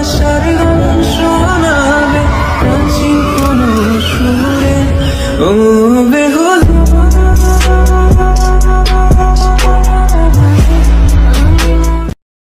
ভালোবাসার গান শোনাবে প্রাচীন কোনো সুরে। ও